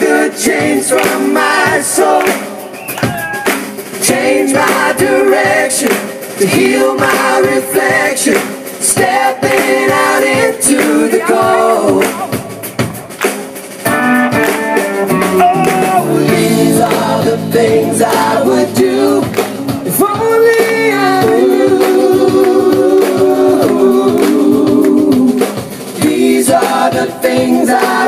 the chains from my soul. Change my direction to heal my reflection. Stepping out into the cold. Oh, these are the things I would do if only I knew. These are the things I